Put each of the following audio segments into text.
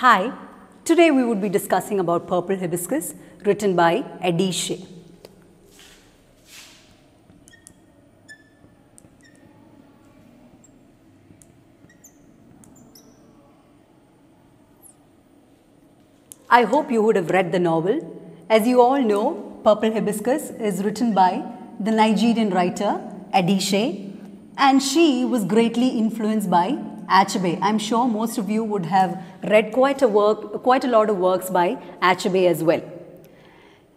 Hi, today we would be discussing about Purple Hibiscus written by Adichie. I hope you would have read the novel. As you all know, Purple Hibiscus is written by the Nigerian writer Adichie and she was greatly influenced by Achebe. I'm sure most of you would have read quite a work, quite a lot of works by Achebe as well.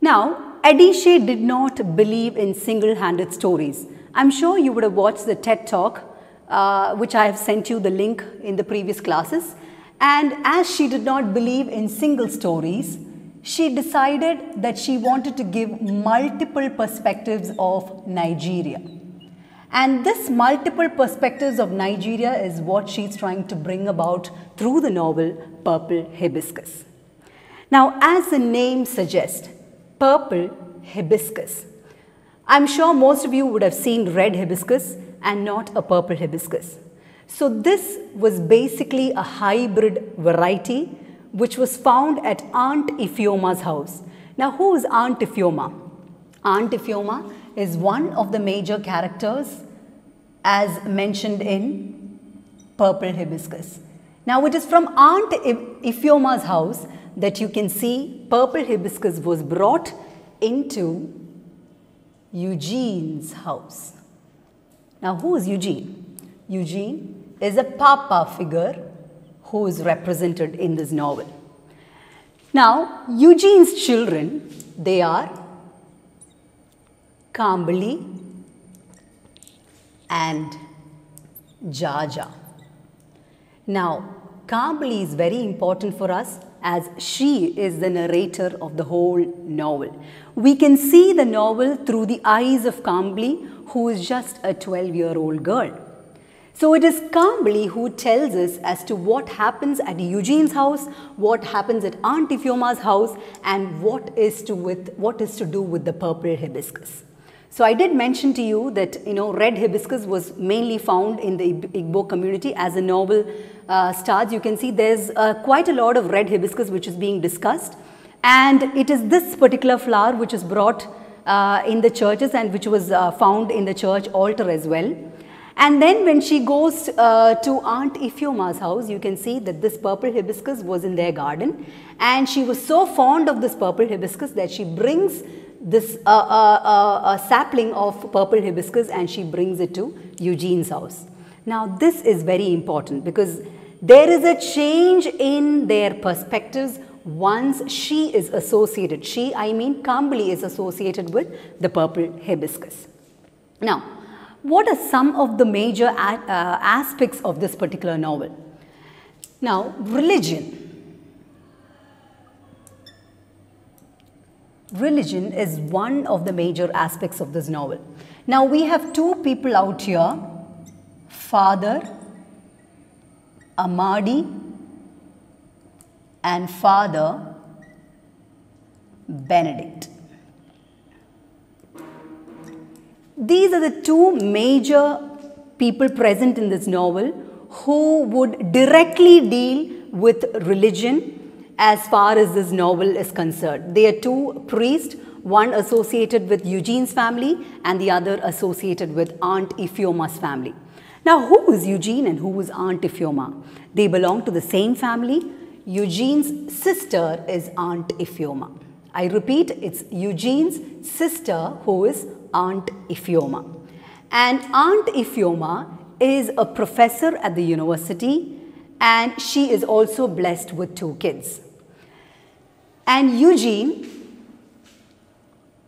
Now, Shea did not believe in single-handed stories. I'm sure you would have watched the TED Talk, uh, which I have sent you the link in the previous classes. And as she did not believe in single stories, she decided that she wanted to give multiple perspectives of Nigeria. And this multiple perspectives of Nigeria is what she's trying to bring about through the novel Purple Hibiscus. Now, as the name suggests, purple hibiscus. I'm sure most of you would have seen red hibiscus and not a purple hibiscus. So this was basically a hybrid variety which was found at Aunt Ifeoma's house. Now who is Aunt Ifeoma? Aunt Ifeoma is one of the major characters as mentioned in purple hibiscus. Now it is from Aunt Ifeoma's house that you can see purple hibiscus was brought into Eugene's house. Now who is Eugene? Eugene is a papa figure who is represented in this novel. Now Eugene's children, they are Kambili and Jaja. Now Kambili is very important for us as she is the narrator of the whole novel. We can see the novel through the eyes of Kambili who is just a 12 year old girl. So it is Kambili who tells us as to what happens at Eugene's house, what happens at Aunt Ifeoma's house and what is to, with, what is to do with the purple hibiscus. So I did mention to you that you know red hibiscus was mainly found in the Igbo community as a novel uh, starts. You can see there's uh, quite a lot of red hibiscus which is being discussed and it is this particular flower which is brought uh, in the churches and which was uh, found in the church altar as well. And then when she goes uh, to Aunt Ifeoma's house, you can see that this purple hibiscus was in their garden and she was so fond of this purple hibiscus that she brings this uh, uh, uh, sapling of purple hibiscus and she brings it to Eugene's house. Now this is very important because there is a change in their perspectives once she is associated. She, I mean Kambili is associated with the purple hibiscus. Now, what are some of the major uh, aspects of this particular novel? Now, religion. Religion is one of the major aspects of this novel. Now, we have two people out here, Father Amadi and Father Benedict. These are the two major people present in this novel who would directly deal with religion as far as this novel is concerned. They are two priests, one associated with Eugene's family and the other associated with Aunt Ifeoma's family. Now, who is Eugene and who is Aunt Ifeoma? They belong to the same family. Eugene's sister is Aunt Ifeoma. I repeat, it's Eugene's sister who is Aunt Ifeoma. And Aunt Ifeoma is a professor at the university and she is also blessed with two kids. And Eugene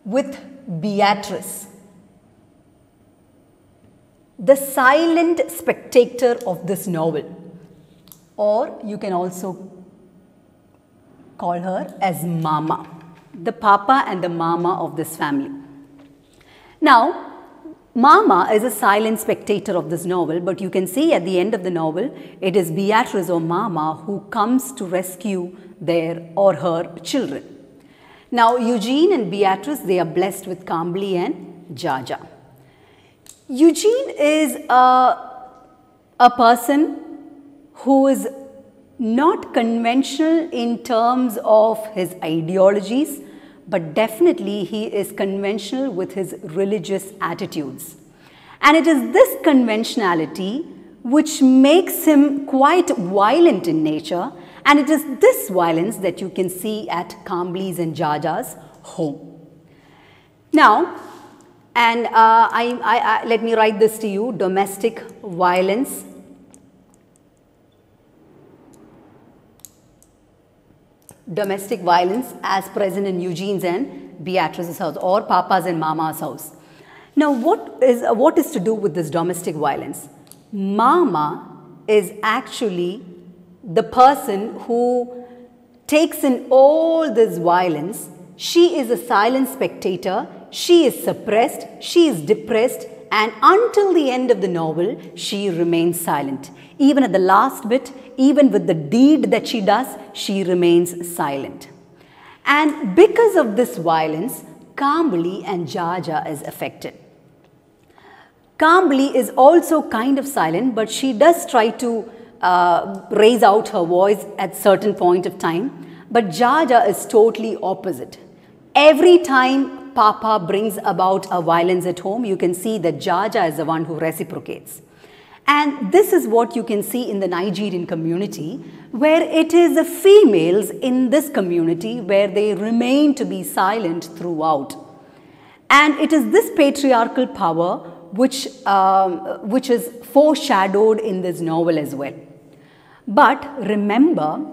with Beatrice, the silent spectator of this novel. Or you can also call her as Mama, the papa and the mama of this family. Now, Mama is a silent spectator of this novel, but you can see at the end of the novel, it is Beatrice or Mama who comes to rescue their or her children. Now, Eugene and Beatrice, they are blessed with Kambili and Jaja. Eugene is a, a person who is not conventional in terms of his ideologies, but definitely he is conventional with his religious attitudes. And it is this conventionality which makes him quite violent in nature and it is this violence that you can see at Kambili's and Jaja's home. Now, and uh, I, I, I, let me write this to you, domestic violence. Domestic violence as present in Eugene's and Beatrice's house or Papa's and Mama's house. Now, what is, what is to do with this domestic violence? Mama is actually the person who takes in all this violence. She is a silent spectator. She is suppressed. She is depressed. And until the end of the novel, she remains silent. Even at the last bit, even with the deed that she does, she remains silent. And because of this violence, Kambili and Jaja is affected. Kambili is also kind of silent, but she does try to uh, raise out her voice at certain point of time. But Jaja is totally opposite. Every time Papa brings about a violence at home, you can see that Jaja is the one who reciprocates. And this is what you can see in the Nigerian community, where it is the females in this community where they remain to be silent throughout. And it is this patriarchal power which, um, which is foreshadowed in this novel as well. But remember,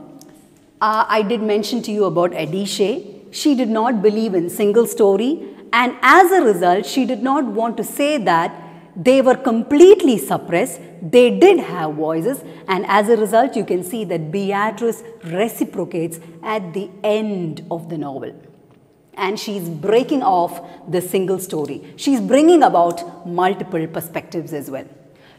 uh, I did mention to you about Adichie. She did not believe in single story and as a result, she did not want to say that they were completely suppressed. They did have voices and as a result, you can see that Beatrice reciprocates at the end of the novel and she's breaking off the single story. She's bringing about multiple perspectives as well.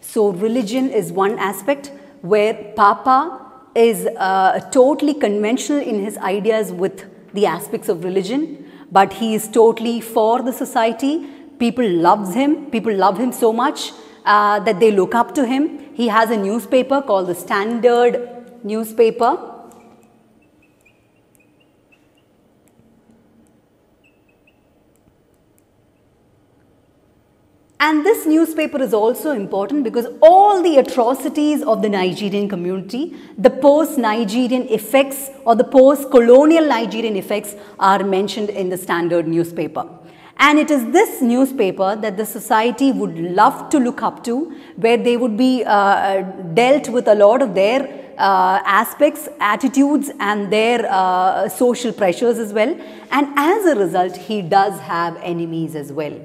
So religion is one aspect where Papa is uh, totally conventional in his ideas with the aspects of religion, but he is totally for the society. People loves him. People love him so much uh, that they look up to him. He has a newspaper called the Standard newspaper And this newspaper is also important because all the atrocities of the Nigerian community, the post-Nigerian effects or the post-colonial Nigerian effects are mentioned in the standard newspaper. And it is this newspaper that the society would love to look up to, where they would be uh, dealt with a lot of their uh, aspects, attitudes and their uh, social pressures as well. And as a result, he does have enemies as well.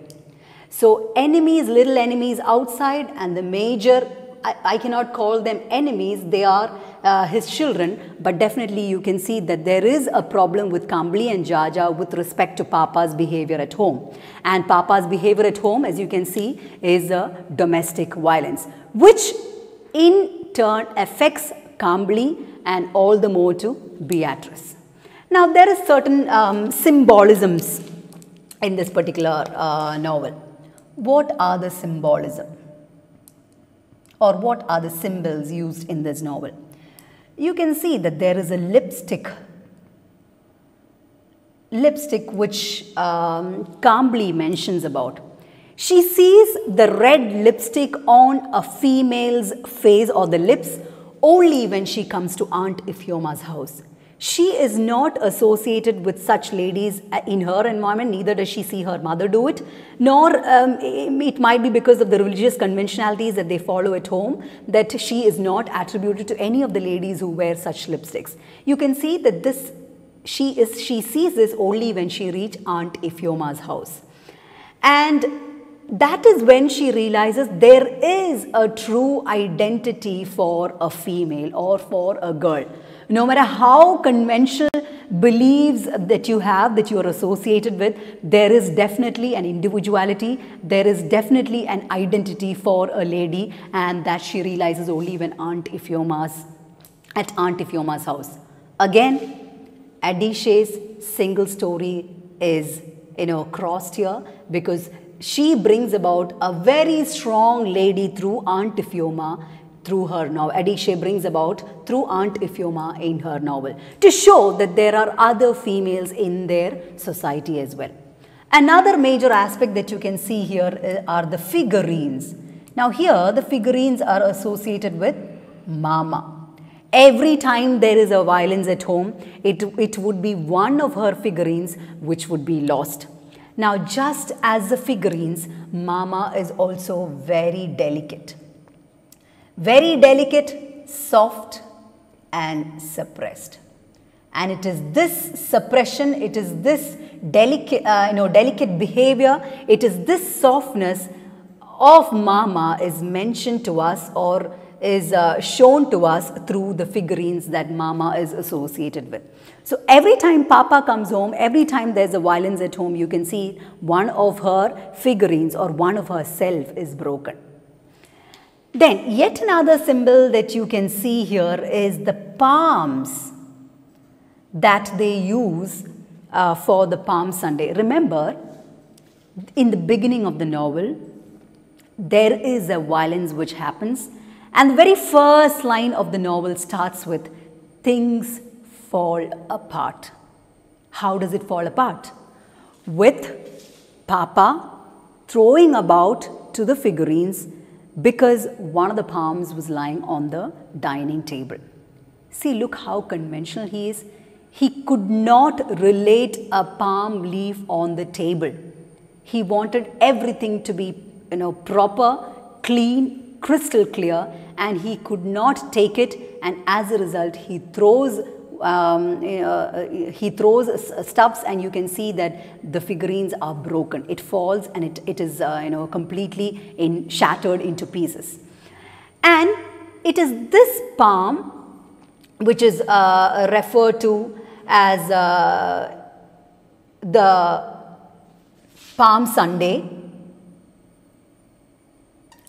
So enemies, little enemies outside and the major, I, I cannot call them enemies, they are uh, his children, but definitely you can see that there is a problem with Kambili and Jaja with respect to Papa's behavior at home. And Papa's behavior at home, as you can see, is a domestic violence, which in turn affects Kambili and all the more to Beatrice. Now, there is certain um, symbolisms in this particular uh, novel what are the symbolism or what are the symbols used in this novel. You can see that there is a lipstick lipstick which um, Kambili mentions about. She sees the red lipstick on a female's face or the lips only when she comes to Aunt Ifeoma's house. She is not associated with such ladies uh, in her environment, neither does she see her mother do it, nor um, it might be because of the religious conventionalities that they follow at home that she is not attributed to any of the ladies who wear such lipsticks. You can see that this, she, is, she sees this only when she reach Aunt Ifeoma's house. And that is when she realizes there is a true identity for a female or for a girl. No matter how conventional beliefs that you have, that you are associated with, there is definitely an individuality, there is definitely an identity for a lady and that she realizes only when Aunt Ifeoma's, at Aunt Ifeoma's house. Again, Adichie's single story is, you know, crossed here because she brings about a very strong lady through Aunt Ifeoma through her novel. Adichie brings about through Aunt Ifeoma in her novel to show that there are other females in their society as well. Another major aspect that you can see here uh, are the figurines. Now here the figurines are associated with mama. Every time there is a violence at home, it, it would be one of her figurines which would be lost. Now just as the figurines, mama is also very delicate. Very delicate, soft and suppressed. And it is this suppression, it is this delicate, uh, you know, delicate behavior, it is this softness of mama is mentioned to us or is uh, shown to us through the figurines that mama is associated with. So every time papa comes home, every time there's a violence at home, you can see one of her figurines or one of her self is broken. Then yet another symbol that you can see here is the palms that they use uh, for the Palm Sunday. Remember, in the beginning of the novel, there is a violence which happens and the very first line of the novel starts with things fall apart. How does it fall apart? With Papa throwing about to the figurines because one of the palms was lying on the dining table. See, look how conventional he is. He could not relate a palm leaf on the table. He wanted everything to be, you know, proper, clean, crystal clear and he could not take it and as a result he throws um, uh, he throws stuffs and you can see that the figurines are broken. It falls and it, it is uh, you know completely in, shattered into pieces. And it is this palm which is uh, referred to as uh, the Palm Sunday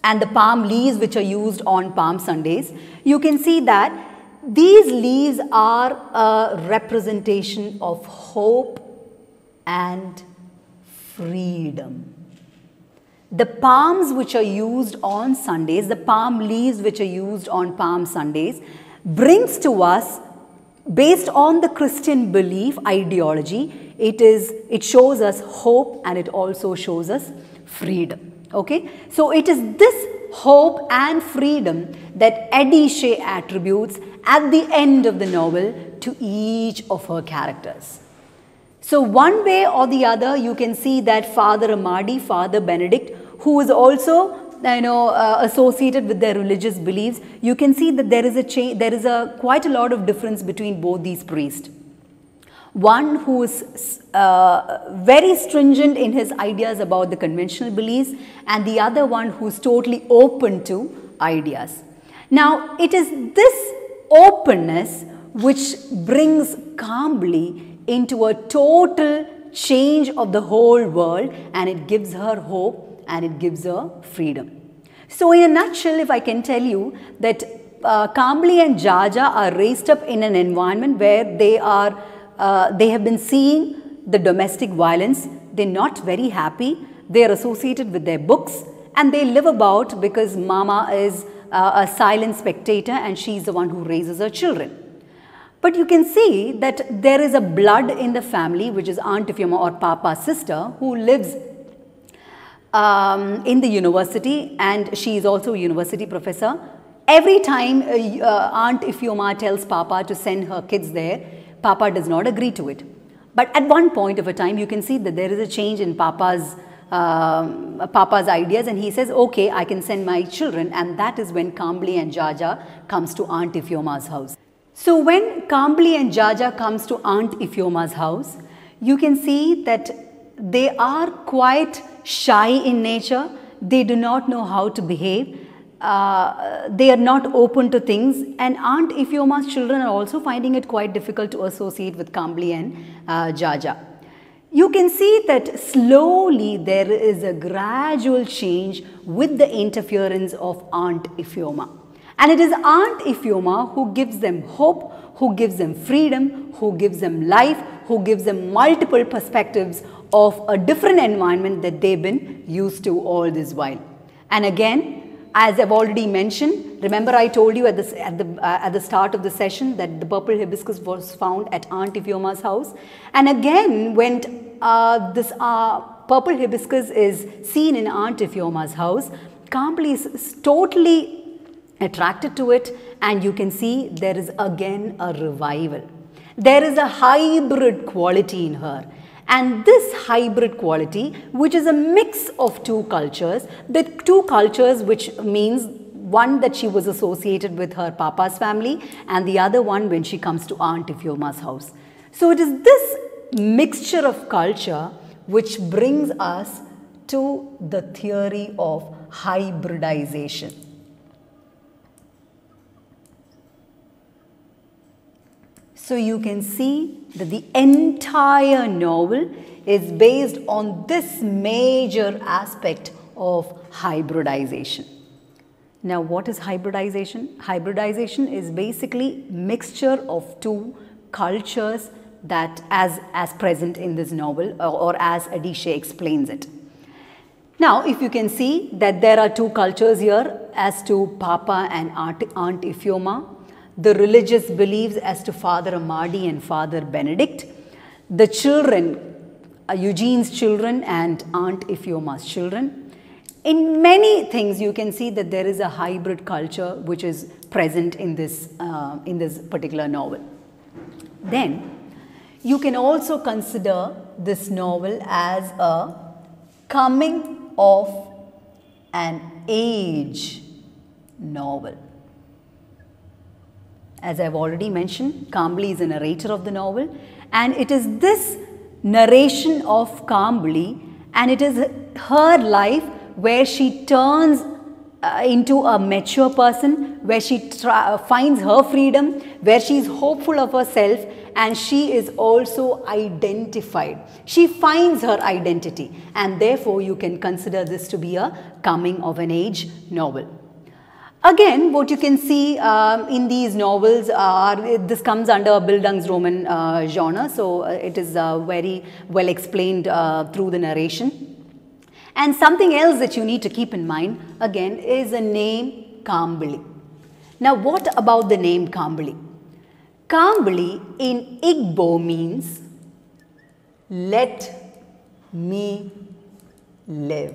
and the palm leaves which are used on Palm Sundays, you can see that these leaves are a representation of hope and freedom. The palms which are used on Sundays, the palm leaves which are used on Palm Sundays, brings to us, based on the Christian belief ideology, it is it shows us hope and it also shows us freedom. Okay, so it is this hope and freedom that Adichie attributes at the end of the novel to each of her characters. So one way or the other, you can see that Father Amadi, Father Benedict, who is also you know uh, associated with their religious beliefs, you can see that there is a there is a quite a lot of difference between both these priests one who is uh, very stringent in his ideas about the conventional beliefs and the other one who is totally open to ideas. Now, it is this openness which brings Kambili into a total change of the whole world and it gives her hope and it gives her freedom. So, in a nutshell, if I can tell you that uh, Kambili and Jaja are raised up in an environment where they are uh, they have been seeing the domestic violence. They're not very happy. They're associated with their books and they live about because mama is uh, a silent spectator and she's the one who raises her children. But you can see that there is a blood in the family which is Aunt Ifeoma or Papa's sister who lives um, in the university and she is also a university professor. Every time uh, uh, Aunt Ifeoma tells Papa to send her kids there, Papa does not agree to it. But at one point of a time, you can see that there is a change in Papa's um, Papa's ideas and he says, okay, I can send my children and that is when Kambili and Jaja comes to Aunt Ifeoma's house. So when Kambili and Jaja comes to Aunt Ifeoma's house, you can see that they are quite shy in nature. They do not know how to behave they are not open to things and Aunt Ifeoma's children are also finding it quite difficult to associate with Kambili and uh, Jaja. You can see that slowly there is a gradual change with the interference of Aunt Ifeoma. And it is Aunt Ifeoma who gives them hope, who gives them freedom, who gives them life, who gives them multiple perspectives of a different environment that they've been used to all this while. And again, as I've already mentioned, remember I told you at, this, at, the, uh, at the start of the session that the purple hibiscus was found at Aunt Ifeoma's house. And again, when uh, this uh, purple hibiscus is seen in Aunt Ifeoma's house, Kambili is totally attracted to it and you can see there is again a revival. There is a hybrid quality in her. And this hybrid quality, which is a mix of two cultures, the two cultures which means one that she was associated with her papa's family and the other one when she comes to Aunt Ifeoma's house. So it is this mixture of culture which brings us to the theory of hybridization. So you can see that the entire novel is based on this major aspect of hybridization. Now what is hybridization? Hybridization is basically mixture of two cultures that as, as present in this novel or, or as Adichie explains it. Now if you can see that there are two cultures here as to Papa and Aunt, Aunt Ifeoma the religious beliefs as to Father Amadi and Father Benedict, the children, uh, Eugene's children and Aunt Ifeoma's children. In many things you can see that there is a hybrid culture which is present in this, uh, in this particular novel. Then you can also consider this novel as a coming of an age novel. As I've already mentioned, Kambili is a narrator of the novel and it is this narration of Kambili and it is her life where she turns uh, into a mature person, where she finds her freedom, where she is hopeful of herself and she is also identified. She finds her identity and therefore you can consider this to be a coming of an age novel. Again, what you can see um, in these novels are, this comes under Bildungsroman uh, genre, so uh, it is uh, very well explained uh, through the narration. And something else that you need to keep in mind, again, is the name Kambili. Now, what about the name Kambili? Kambili in Igbo means, let me live.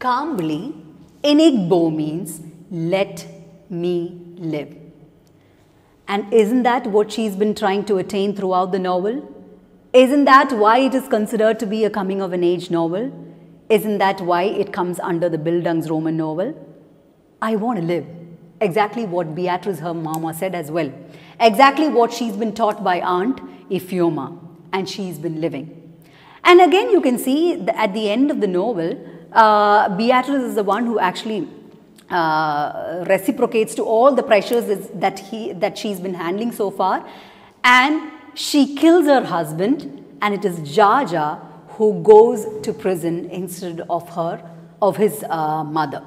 Kambili in Igbo means let me live. And isn't that what she's been trying to attain throughout the novel? Isn't that why it is considered to be a coming of an age novel? Isn't that why it comes under the Bildungsroman novel? I want to live. Exactly what Beatrice, her mama, said as well. Exactly what she's been taught by Aunt Ifeoma. And she's been living. And again, you can see at the end of the novel, uh, Beatrice is the one who actually uh, reciprocates to all the pressures that he that she's been handling so far and she kills her husband and it is Jaja who goes to prison instead of her of his uh, mother.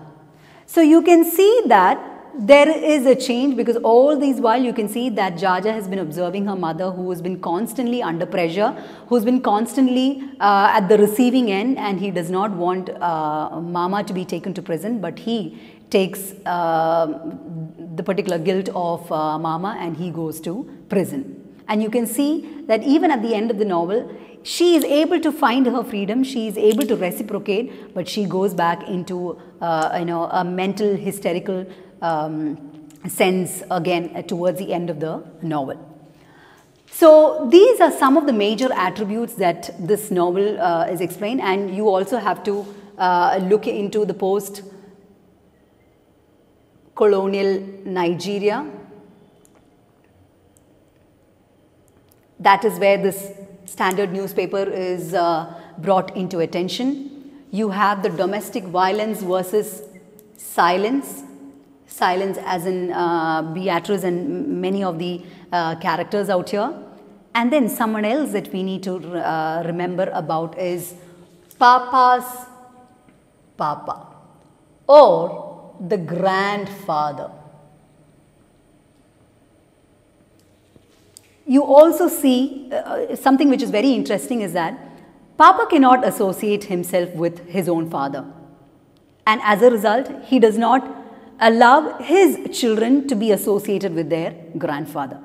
So you can see that there is a change because all these while you can see that Jaja has been observing her mother who has been constantly under pressure, who's been constantly uh, at the receiving end and he does not want uh, Mama to be taken to prison but he takes uh, the particular guilt of uh, Mama and he goes to prison. And you can see that even at the end of the novel, she is able to find her freedom, she is able to reciprocate, but she goes back into, uh, you know, a mental hysterical um, sense again towards the end of the novel. So these are some of the major attributes that this novel uh, is explained and you also have to uh, look into the post colonial Nigeria. That is where this standard newspaper is uh, brought into attention. You have the domestic violence versus silence silence as in uh, Beatrice and many of the uh, characters out here. And then someone else that we need to uh, remember about is Papa's Papa or the grandfather. You also see uh, something which is very interesting is that Papa cannot associate himself with his own father. And as a result, he does not allow his children to be associated with their grandfather.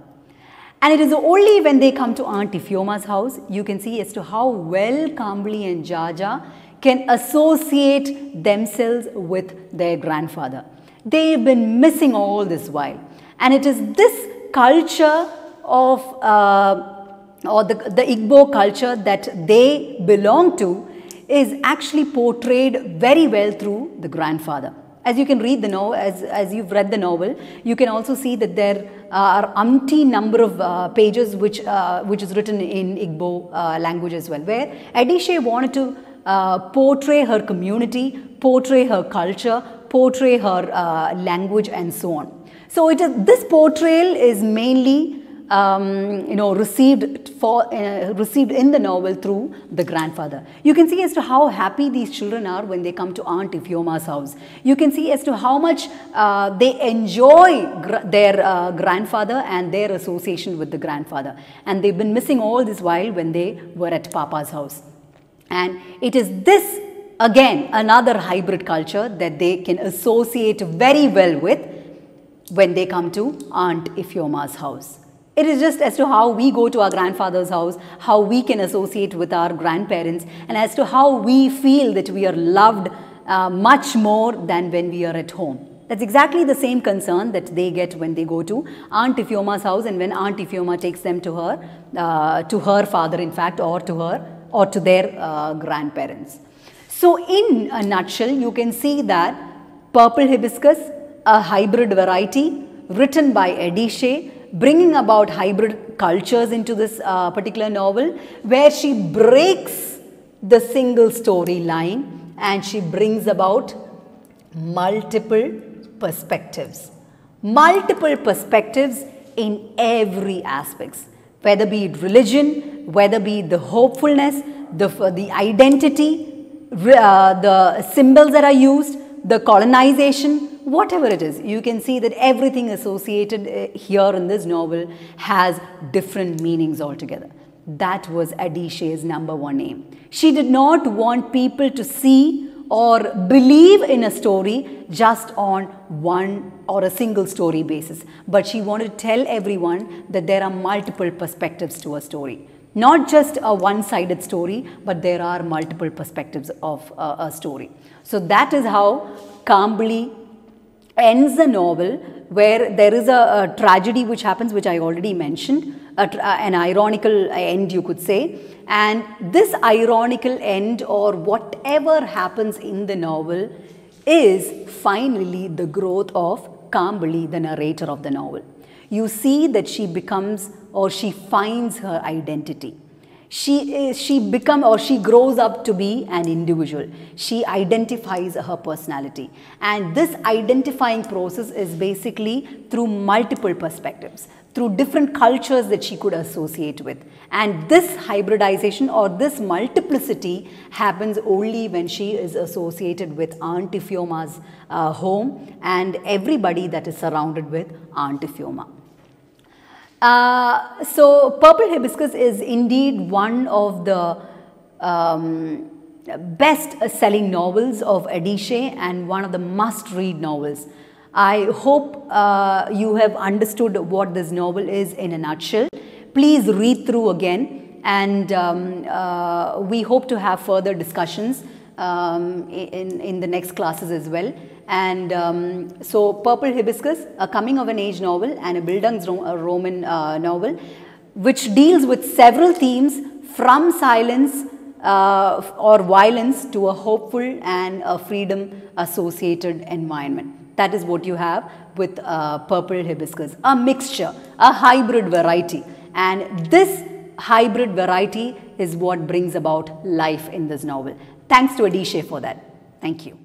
And it is only when they come to Aunt Ifeoma's house, you can see as to how well Kambili and Jaja can associate themselves with their grandfather. They've been missing all this while. And it is this culture of, uh, or the, the Igbo culture that they belong to is actually portrayed very well through the grandfather. As you can read the novel, as, as you've read the novel, you can also see that there are umpteen number of uh, pages which, uh, which is written in Igbo uh, language as well, where Adichie wanted to uh, portray her community, portray her culture, portray her uh, language and so on. So it is, this portrayal is mainly um, you know, received for uh, received in the novel through the grandfather. You can see as to how happy these children are when they come to Aunt Ifeoma's house. You can see as to how much uh, they enjoy their uh, grandfather and their association with the grandfather. And they've been missing all this while when they were at Papa's house. And it is this again another hybrid culture that they can associate very well with when they come to Aunt Ifeoma's house. It is just as to how we go to our grandfather's house, how we can associate with our grandparents, and as to how we feel that we are loved uh, much more than when we are at home. That's exactly the same concern that they get when they go to Aunt Ifeoma's house and when Aunt Ifeoma takes them to her, uh, to her father in fact, or to her, or to their uh, grandparents. So in a nutshell, you can see that purple hibiscus, a hybrid variety written by Adichie, bringing about hybrid cultures into this uh, particular novel where she breaks the single story line and she brings about multiple perspectives. Multiple perspectives in every aspects, whether be it religion, whether be it the hopefulness, the, the identity, uh, the symbols that are used, the colonization, whatever it is, you can see that everything associated uh, here in this novel has different meanings altogether. That was Adichie's number one aim. She did not want people to see or believe in a story just on one or a single story basis. But she wanted to tell everyone that there are multiple perspectives to a story. Not just a one-sided story, but there are multiple perspectives of uh, a story. So that is how Kambili ends the novel where there is a, a tragedy which happens which I already mentioned, a, uh, an ironical end you could say. And this ironical end or whatever happens in the novel is finally the growth of Kambili, the narrator of the novel. You see that she becomes or she finds her identity she is, she become or she grows up to be an individual. She identifies her personality. And this identifying process is basically through multiple perspectives, through different cultures that she could associate with. And this hybridization or this multiplicity happens only when she is associated with Aunt Ifeoma's uh, home and everybody that is surrounded with Aunt Ifeoma. Uh, so Purple Hibiscus is indeed one of the um, best selling novels of Adichie and one of the must read novels. I hope uh, you have understood what this novel is in a nutshell. Please read through again and um, uh, we hope to have further discussions um, in, in the next classes as well. And um, so Purple Hibiscus, a coming of an age novel and a Bildungsroman uh, novel, which deals with several themes from silence uh, or violence to a hopeful and a freedom associated environment. That is what you have with uh, Purple Hibiscus, a mixture, a hybrid variety. And this hybrid variety is what brings about life in this novel. Thanks to Adichie for that. Thank you.